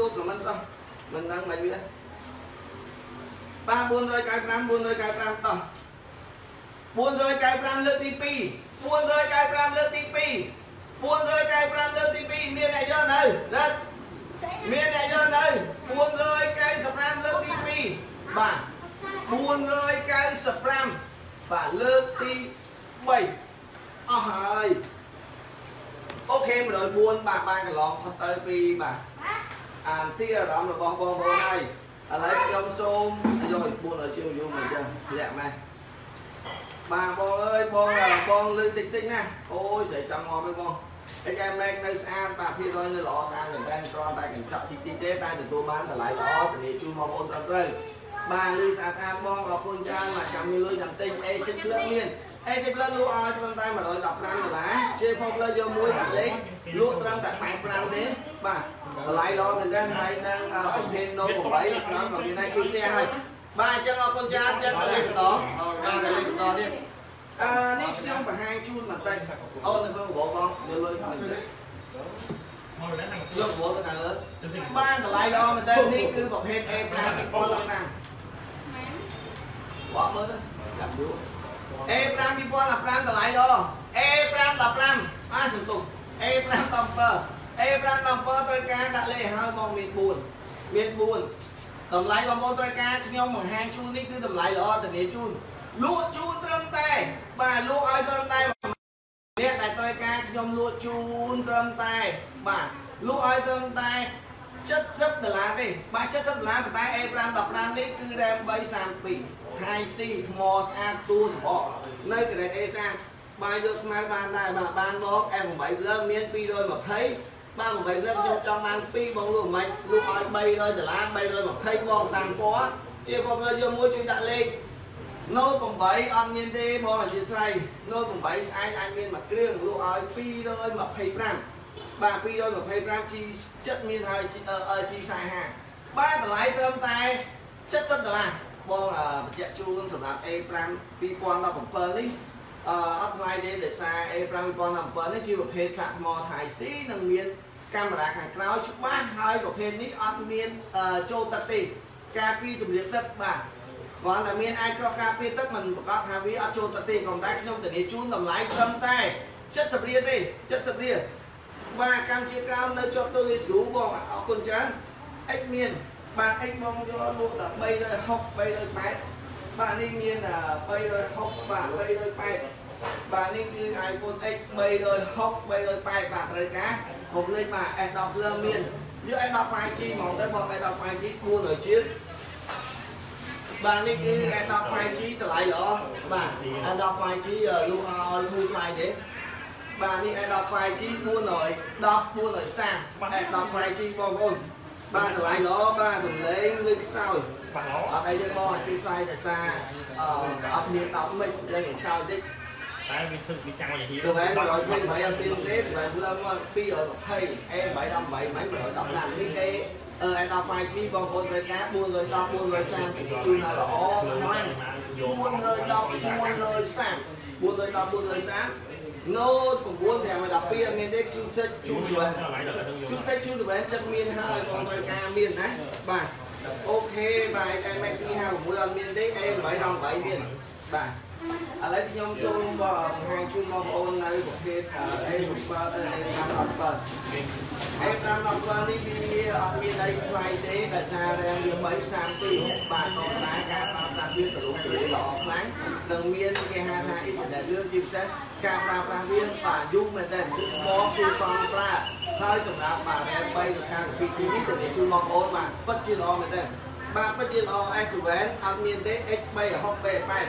លូបល្មិនតោះមិនដឹងមិនវាបាទ495 495តោះ495លើកទី2 495លើកទី2 495លើកទី2មានអ្នកយកនៅណាមានអ្នកយកនៅ495លើកទី2បាទ495បាទលើកទី3អស់ហើយអូខេ104បាទបានកន្លងផុតទៅពីបាទ អានទីអារម្មណ៍របស់បងប្អូនហើយឥឡូវខ្ញុំសូមយកឲ្យ400ជាងយូរមកចឹងធ្លាក់ម៉េះបាទបងអើយបងបងលឺតិចតិចណាអូយស្រីចង់មកវិញបងអីគេម៉េកនៅស្អាតបាទភាគរយនៅល្អស្អាតមែនតើគ្រាន់តែកញ្ចក់តិចតិចទេតែទទួលបានតម្លៃល្អធានាជូនបងប្អូនត្រឹមត្រូវបាទលឺស្អាតស្អាតបងអរគុណច្រើនបាទចាំមានលុយចាំទិញ A10 ផ្លឹកមាន A10 ផ្លឹកលក់ឲ្យត្រឹមតែ115ដុល្លារជេផងផ្លឹកយកមួយដាក់លេខលក់ត្រឹមតែ85ទេបាទ តម្លៃល្អមែនតើហើយនឹងប្រភេទ Note 8ហ្នឹងក៏មានឲ្យជួយ share ហើយបាទអញ្ចឹងអរគុណច្រើនអញ្ចឹងទៅលេខបន្តបាទទៅលេខបន្តទៀតអឺនេះខ្ញុំបង្ហាញជូនបន្តិចអូននៅក្នុងរបបបងលើលុយហើយលោករបបទៅខាងលើបានតម្លៃល្អមែនតើនេះគឺប្រភេទ A5 2000ឡើងណាបកមើលទៅចាប់យូរ A5 2015តម្លៃល្អ A5 15អាសន្ទុះ A5 17 A5 17ត្រូវការដាក់លេខឲ្យបងមាន4មាន4តម្លៃបងប្អូនត្រូវការខ្ញុំបង្ហាញជូននេះគឺតម្លៃល្អធានាជូនលក់ជូនត្រឹមតែបាទលក់ឲ្យត្រឹមតែអ្នកដែលត្រូវការខ្ញុំលក់ជូនត្រឹមតែបាទលក់ឲ្យត្រឹមតែ70ដុល្លារទេបាទ70ដុល្លារប៉ុន្តែ A5 15 នេះគឺ RAM 332 High C ថ្មស្អាតទួសម្បកនៅ Grade A ស្អាតបាទយកស្មៅបានដែរបាទបានមក F8 លើមាន220 បាទ8លើខ្ញុំចង់បាន2បងលក់មិនលក់ឲ្យ300ដុល្លារ320បងតាមពណ៌ជាបងលើយកមួយជួយដាក់លេខ Note 8អត់មានទេបងអធិស្ឋាន Note 8ស្អែកអាចមានមួយគ្រឿងលក់ឲ្យ225បាទ225 G ចិត្តមានហើយ G 45បាទតម្លៃត្រឹមតែ70ដុល្លារបងបញ្ជាក់ជូនសម្រាប់ A5 2017នេះ អឺអត់ថ្លៃទេដោយសារ A5 2017នេះជាប្រភេទសាក់ថ្មថៃស៊ីនិងមានកាមេរ៉ាខាងក្រោយច្បាស់ហើយប្រភេទនេះអត់មានចូលទឹកទេការពីជំរាបទឹកបាទគ្រាន់តែមានអាចក្រោះការពារទឹកមិនប្រកាសថាវាអត់ចូលទឹកទេក៏តែខ្ញុំធានាជូនតម្លៃត្រឹមតែ70រៀលទេ70រៀលបាទកម្មជាក្រោមនៅជាប់ទូលីស្រូបងអរគុណច្រើនអិចមានបាទអិចបងយកលក់ដល់360 380 បាទនេះមាន360បាទ380បាទនេះគឺ iPhone X 360 380បាទត្រូវការហុកលេខបាទ S10 លើមានយក S10 5G ហ្មងទៅបង S10 5G 400ជាតិបាទនេះគឺ S10 5G តម្លៃល្អបាទ S10 5G លក់ឲ្យធូរថ្លៃទេបាទនេះ S10 5G 410 430 S10 5G បងប្អូន បាទតម្លៃល្អបាទរំលែងលើខ្សោយបាទអត់អីទេបងអាជីពផ្សាយតែសារអត់មាន10មិចយើងឲ្យឆោតតិចតែវាធ្វើវាចាំងយ៉ាងនេះទៅវិញ128អត់មានទេបែបឡើងមក220 A818 មិន115នេះគេអឺ A10 5G បងប្អូនត្រូវការ410 430ជូនឲ្យល្អខ្លាំង410 430 410 430 Note 9ទាំង12មានទេ Q7 Q7 Q7 Q7 ចិត្តមានហើយបងត្រូវការមានណាបាទអូខេបាទ iMac 256អត់មានទេ A818 មានបាទ ឥឡូវខ្ញុំសូមបង្ហាញជូនបងប្អូននៅប្រភេទ A7 A517 A517 នេះវាអត់មានអីថ្លៃទេដោយសារ RAM វា332បាទក៏តែការប្រើប្រាស់វាទលំទលាយល្អខ្លាំងនិងមានគេហៅថា Internet លឿនជាពិសេសការប្រើប្រាស់វាបាទយូរមែនទែនមកគឺសំប្រើហើយសម្រាប់បាទ RAM 3ដោយសារ 2G នេះទៅជូនបងប្អូនបាទពិតជាល្អមែនទែន បាទពិតជាល្អ S7 អត់មានទេ X360 B8 បាទ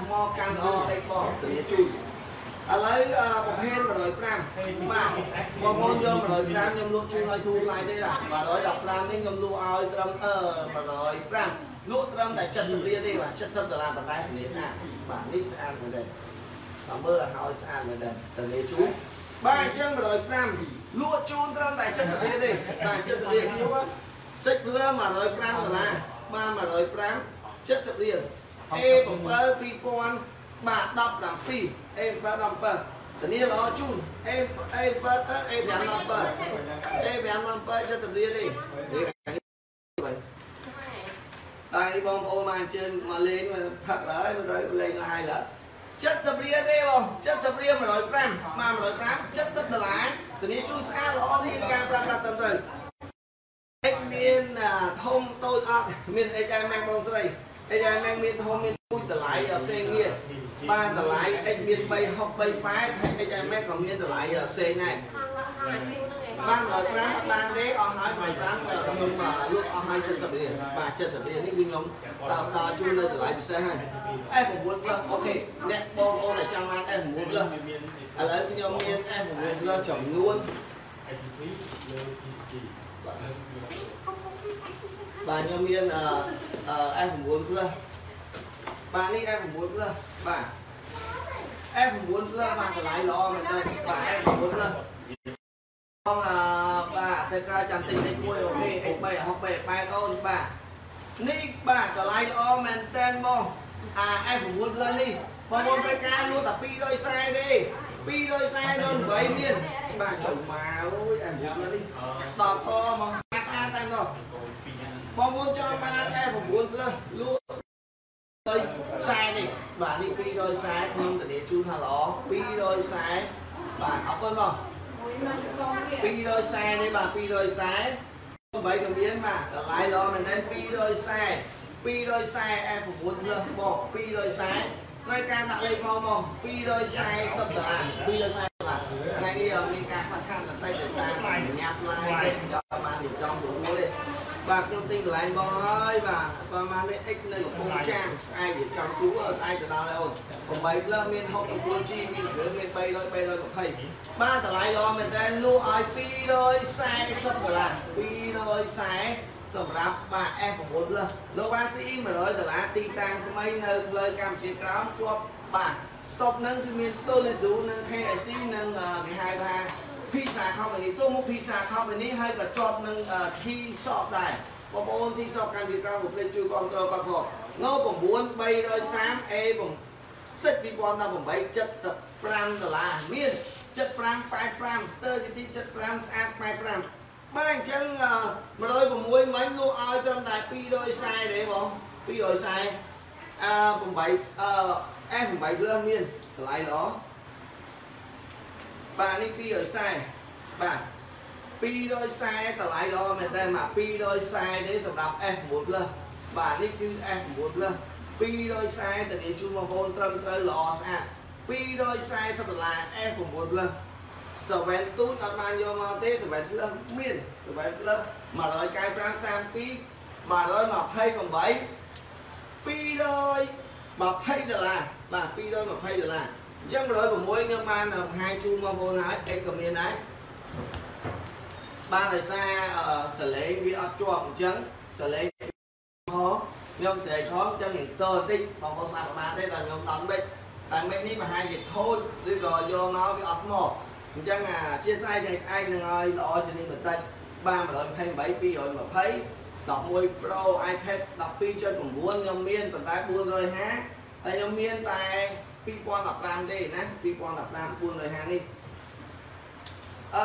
ថ្មកាន់ល្អអីបងទៅជួយឥឡូវប្រភេទ105បាទបងប្អូនយក105ខ្ញុំលក់ជូនឲ្យធូរថ្លៃទេបាទ115នេះខ្ញុំលក់ឲ្យត្រឹមអឺ105លក់ត្រឹមតែ70រៀលទេបាទ70ដុល្លារប៉ុន្តែធានាស្អាតបាទនេះស្អាតមែនទេតាមមើលឲ្យស្អាតមែនទេតលេជូនបាទអញ្ចឹង105លក់ជូនត្រឹមតែ70រៀលទេបាទ70រៀល សិចភ្លើ105ដុល្លារបាទ105 70រៀល A7 2000បាទ17 A7 17ធានាល្អជូន A A7 A5 17 A5 17 70រៀលទេតែបងប្អូនមកអញ្ជើញមកលេងមកផឹកឡើយមកទៅលេងឡាយឡើយ70រៀលទេបង70រៀល105មក105 70ដុល្លារធានាជូនស្អាតល្អមានការប្រើប្រាស់ត្រឹមត្រូវអិច មានធំតូចអត់មានអិចឯម៉ែបងស្រីអិចឯម៉ែមានធំមានទូចតម្លៃផ្សេងគ្នាបានតម្លៃអិចមាន3 6 3 8ហើយអិចឯម៉ែក៏មានតម្លៃផ្សេងដែរបាន105បានទេអស់ហើយ105ខ្ញុំលក់អស់ហើយ70រៀលបាទ70រៀលនេះគឺខ្ញុំដល់ដល់ជួននៅតម្លៃពិសេសហើយ F9 Plus អូខេអ្នកបងប្អូនដែលចង់បាន F9 Plus ឥឡូវខ្ញុំមាន F9 Plus ចំនួនបាទខ្ញុំមានអឺ F9 Plus បាទ នេះ F9 Plus បាទ F9 Plus បាទតម្លៃល្អមែនទេបាទ F9 Plus បងអឺបាទតែក្រោយចាំតិចតិចមួយអូខេ X3 68 8អូនបាទនេះបាទតម្លៃល្អមែនតើបងអា F9 Plus នេះបងប្អូនត្រូវការលក់តែ240ទេ240ដល់8មានបាទចុះមកអូយ F9 បងប្អូនចង់បាន F9 Plus លក់ទៅ40នេះបាទនេះ240ខ្ញុំទៅជូនថាល្អ240បាទអរគុណបង240នេះបាទ240បីក៏មានបាទតម្លៃល្អមែនទេ240 240 F9 plus មក240ត្រូវការដាក់លេខមកមក240ដុល្លារ240បាទថ្ងៃនេះមានការខ្វះខាតបន្តិចដោយសារញ៉ាំឡាយយកបានរៀបចំទូមួយទេបាទខ្ញុំទិញក ន្លែងបងហើយបាទអត់បានលេខ X នៅកំពង់ចាមស្អែករៀបចំជួស្អែកទៅដល់ហើយអូន8 plus មាន 69G មានគ្រឿងមាន300 320បាទតម្លៃល្អមែនតើលក់ឲ្យ240ដុល្លារ240សម្រាប់បាទ F9 លើលោកបាន CE 100ដុល្លារទីតាំងថ្មីនៅលើកម្ពុជាក្រោមជាប់បាទ stop នឹងគឺមាន Tolizu និង KSC និងគេហៅថា Pizza Company ទោះមក Pizza Company ហើយក៏ជាប់នឹង T Shop ដែរ បងប្អូន T Shop កម្ពុជាក្រោមកុំភ្លេចជួយគ្រប់គ្រងគាត់ផងណូ9 330 A សិត2018 75ដុល្លារមាន75 85ស្ទើរទី75ស្អាត85បាទអញ្ចឹង106មិញលក់ឲ្យត្រឹមតែ240ទេបង240អឺ8អឺ F8 លើមានតម្លៃល្អបាទនេះ240បាទ 240តម្លៃល្អមែនតើមក240ទេសម្រាប់ F9 លើបាទនេះគឺ F9 លើ240ទៅជូនបងប្អូនត្រឹមត្រូវល្អស្អាត240ដុល្លារ F9 លើសវែនទូចអត់បានយកមកទេសវែនផ្លឹះមានសវែនផ្លឹះ195 32 128 220ដុល្លារបាទ220ដុល្លារអញ្ចឹង106ខ្ញុំបានបង្ហាញជូនបងប្អូនហើយអេក៏មានដែរ បានដោយសារសលេងវាអត់ជាប់អញ្ចឹងសលេងហខ្ញុំស្រែកផងអញ្ចឹងយើងខ្ទបន្តិចបងប្អូនស្ដាប់ប្រហែលទេបាទខ្ញុំដល់មិនតែមិននេះបង្ហាញវាខូចឬក៏យកមកវាអត់ស្មោះអញ្ចឹងអាអធិស្ឋានថ្ងៃស្អែកនឹងឲ្យល្អជាងនេះបន្តិចបាន128 220 11 Pro iPad 12.9ខ្ញុំមានប៉ុន្តែ450ហើយខ្ញុំមានតែ2015ទេណា2015 450នេះ អឺ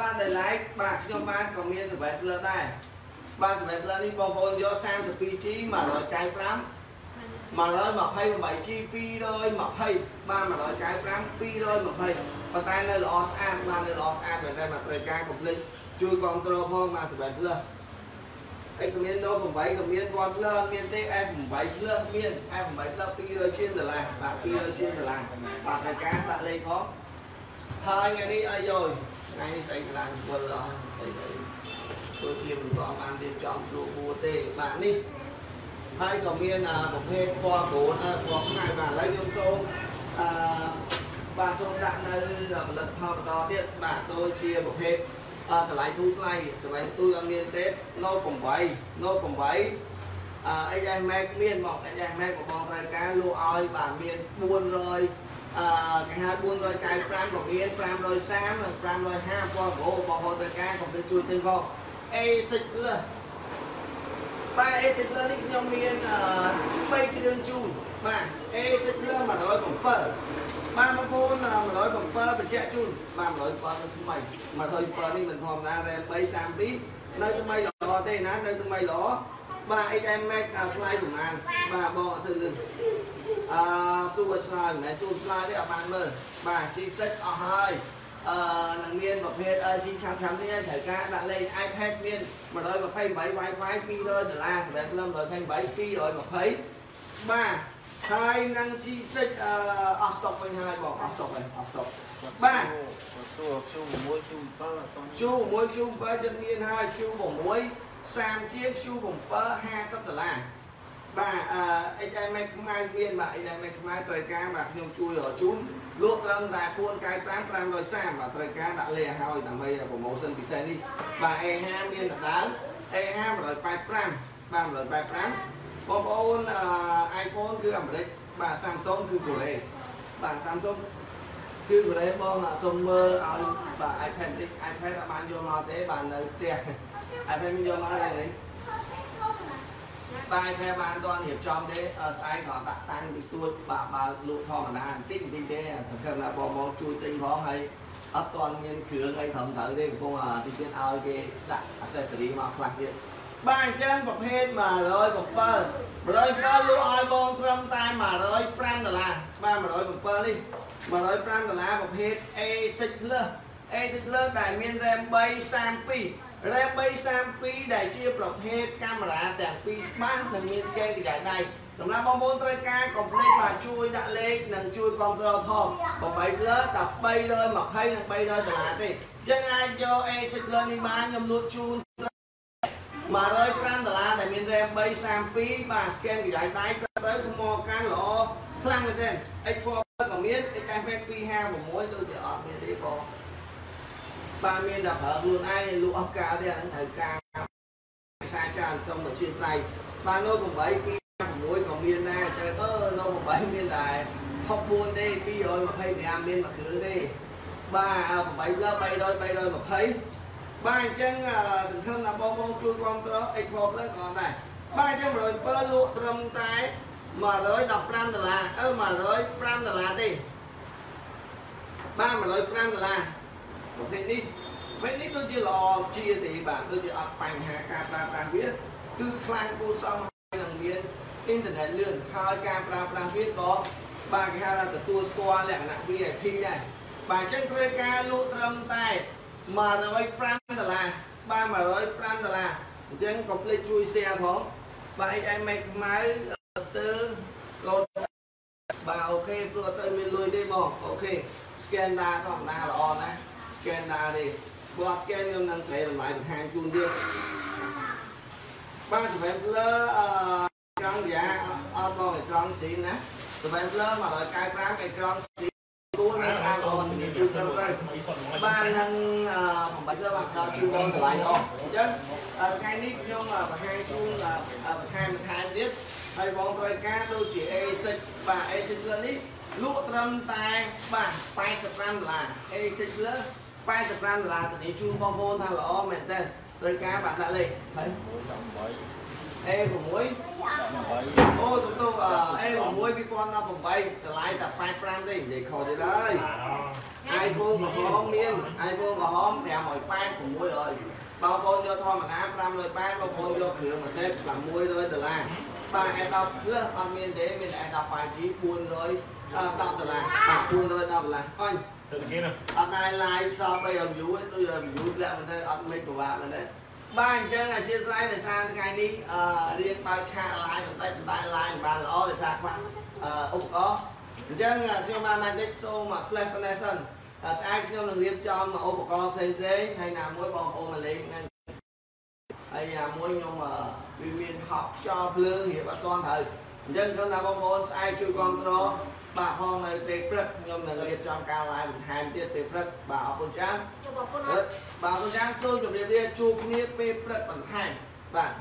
បានដែល like បាទខ្ញុំបានក៏មានសវ៉ែតលើដែរបានសវ៉ែតលើនេះបងប្អូនយក 32G 195 128G 220បាន195 220ប៉ុន្តែនៅល្អស្អាតបាននៅល្អស្អាតមែនតែមកត្រូវការកុំភ្លេចជួយគ្រប់គ្រងផងបានសម្រាប់ផ្លើសអីក៏មានណូ8ក៏មានគាត់ផ្លើសមានទេ F8 ផ្លើសមាន F8 ផ្លើស200ជាងដុល្លារបាទ200ជាងដុល្លារបាទត្រូវការដាក់លេខផងហើយថ្ងៃនេះឲ្យយយ ថ្ងៃនេះស្អីខ្លាំងវល់អស់អីទៅធ្វើជាមិនក៏បានរៀបចំគ្រូគួរទេបាទនេះហើយក៏មានប្រភេទពណ៌ក្រូនពណ៌ខ្មៅបាទឥឡូវខ្ញុំសូមអឺបាទសូមដាក់នៅផលិតផលបន្តទៀតបាទដូចជាប្រភេទតម្លៃទូថ្លៃតម្លៃទូអត់មានទេ Note 8 Note 8អឺ XS Max មានមក XS Max បងត្រូវការលក់ឲ្យបាទមាន400 អឺគេហៅ495ក៏មាន530និង550ពណ៌ប្រូបងប្អូនត្រូវការកុំភ្លេចជួយទិញផង A6 Plus បាទ A6 Plus នេះខ្ញុំមានអឺ3គ្រឿងជូនបាទ A6 Plus 107បាទបងប្អូន107បញ្ជាក់ជូនបាទ107ទៅថ្មី107នេះមិនធម្មតា RAM 332នៅថ្មីល្អទេណានៅថ្មីល្អបាទ XM Max ថ្លៃប្រហែលបាទបងអត់សូវលឿន អឺសួរឆ្លើយមិនមែនសួរឆ្លើយទេអត់បានមើលបាទ G6 អស់ហើយអឺនឹងមានប្រភេទ LG ឆាប់ឆាប់នេះត្រូវការដាក់លេខ iPad មាន128 Wi-Fi 200ដុល្លារសម្រាប់លំ128 220បាទហើយនឹង G6 អឺអស់ស្តុកវិញហើយបងអស់ស្តុកហើយអស់ស្តុកបាទសួរជូ6ជូ7សុំជូ6ជូ7ចិត្តមានហើយជូ6 30ជាងជូ7 50ដុល្លារ បាទអឺ XMX ខ្មៅមានបាទ XMX ខ្មៅត្រូវការបាទខ្ញុំជួយរកជូនលក់ត្រឹមតែ495 530បាទត្រូវការដាក់លេខឲ្យដើម្បីប្រម៉ូសិនពិសេសនេះបាទ A5 មានដដើម A5 185បាទ185បងប្អូនអឺ iPhone គឺអាមេរិកបាទ Samsung គឺកូរ៉េបាទ Samsung គឺកូរ៉េបងសូមមើលឲ្យបាទ iPad តិច iPad អត់បានយកមកទេបាទនៅផ្ទះ iPad មានយកមកហើយ នេះបាទ iPad បានតន់រៀបចំទេអឺស្អែកក៏ដាក់តាំងតិចតួចបាទបើលក់ធម្មតាបន្តិចបន្តិចទេសង្ឃឹមថាបងបងជួយទិញផងហើយអត់តន់មានគ្រឿងអីត្រឹមត្រូវទេកំពុងអាទីទៀតឲ្យគេដាក់ accessory មកខ្លះទៀតបាទអញ្ចឹងប្រភេទ107 107លក់ឲ្យបងត្រឹមតែ105ដុល្លារបាទ107នេះ105ដុល្លារប្រភេទ A6 Plus A6 Plus ដែលមាន RAM 332 RAM 332ដែលជាប្រភេទកាមេរ៉ាទាំងពីរច្បាស់និងមាន scan ក្រយៅដៃសម្រាប់បងប្អូនត្រូវការ complete បាទជួយដាក់លេខនិងជួយ control ផង8 Plus តែ320និង300ដុល្លារទេអញ្ចឹងអាចយក A6 Plus នេះបានខ្ញុំលក់ជូន105ដុល្លារដែលមាន RAM 332បាទ scan ក្រយៅដៃទៅថ្មកាន់ល្អខ្លាំងមែនទេ X4 ក៏មាន XFX 256ដូចជាអត់មានទេបង បាទមានតែប្រើខ្លួនឯងលក់អស់កាលទេអាហ្នឹងត្រូវការភាសាច្រើនសុំមកជាស្រ័យបាទនៅ8 256ក៏មានដែរតែអឺនៅ8មានតែ64ទេ225មានមួយគ្រឿងទេបាទ8លើ300 320បាទអញ្ចឹងសង្ឃឹមថាបងប្អូនជួយគ្រប់គ្រង X4 Plus ក៏ដែរបាទអញ្ចឹង107លក់ត្រឹមតែ115ដុល្លារអឺ105ដុល្លារទេបាទ105ដុល្លារ ប្រភេទនេះប្រភេទនេះដូចជាល្អជាទេបាទដូចជាអត់បញ្ហាការប្រើប្រាស់វាគឺខ្លាំងគួរសមហើយនឹងមានអ៊ីនធឺណិតលឿនហើយការប្រើប្រាស់វាក៏បាទគេហៅថាទទួលស្គាល់លក្ខណៈ VIP ដែរបាទអញ្ចឹងត្រូវការលក់ត្រឹមតែ105ដុល្លារបាទ105ដុល្លារអញ្ចឹងកុំភ្លេចជួយ share ផងបាទ XMX ខ្មៅស្ទើរកូនបាទអូខេព្រោះអត់សូវមានលុយទេបងអូខេ scan ដាធម្មតាល្អណាស់ scan ដាទេបើអត់ scan ខ្ញុំនឹងត្រូវតម្លៃបន្ថែមជូនទៀតបាទសម្រាប់លើអឺត្រង់យ៉ាអត់បងត្រង់ស៊ីណាសម្រាប់លើ195ឯត្រង់ស៊ីគួរនឹងស្អាតល្អជំនាញជួយត្រឹមត្រូវបាននឹងបំបត្តិលើបាទដល់ជួយបងតម្លៃល្អអញ្ចឹងថ្ងៃនេះខ្ញុំបង្ហាញជូនបន្ថែមបន្ថែមទៀតហើយបងត្រូវការដូចជា A6 បាទ A6 លើនេះលក់ត្រឹមតែបាទ85ដុល្លារ A6 លើ 85ដុល្លារទៅនេះជូនបងប្អូនថាល្អមែនតើត្រូវការបាទដាក់លេខហើយ18 A6 18អូទៅទៅ A6 2018តម្លៃតែ85ទេនិយាយខុសទៀតហើយ iPhone ក្រហមមាន iPhone ក្រហម580 600បងប្អូនយកធម្មតា580បងប្អូនយកគ្រឿងមួយសេត600ដុល្លារបាទ A10 Plus អត់មានទេមានតែ A10 5G 410ដុល្លារបាទ410ដុល្លារអញ ទៅគេណាអត់ដែរ live សល់3 view ទេដូច view ធ្លាក់មែនទេអត់មិនពិបាកមែនទេបាទអញ្ចឹងអធិស្ឋានដោយសារថ្ងៃនេះអឺរៀនបើកឆាក live បន្តិចបន្តែ live បានល្អដោយសារខ្វះអឺឧបករណ៍អញ្ចឹងខ្ញុំបាន Magic សូម slash connection ស្អែកខ្ញុំនឹងរៀបចំឧបករណ៍ផ្សេងផ្សេងហើយណាមួយបងប្អូនមកលេងហ្នឹងហើយណាមួយខ្ញុំវាមានហប់ខ្យល់ភ្លើងរៀបអត់ទាន់ត្រូវអញ្ចឹងខ្ញុំថាបងប្អូនស្អែកជួយគ្រប់គ្រង បាទផងនៅពេលព្រឹកខ្ញុំនឹងរៀបចំការ live បន្ថែមទៀតពេលព្រឹកបាទអរគុណច្រើនជួបបងប្អូនបាទអរគុណច្រើនសូមជម្រាបលាជួបគ្នាពេលព្រឹកបន្ថែមបាទ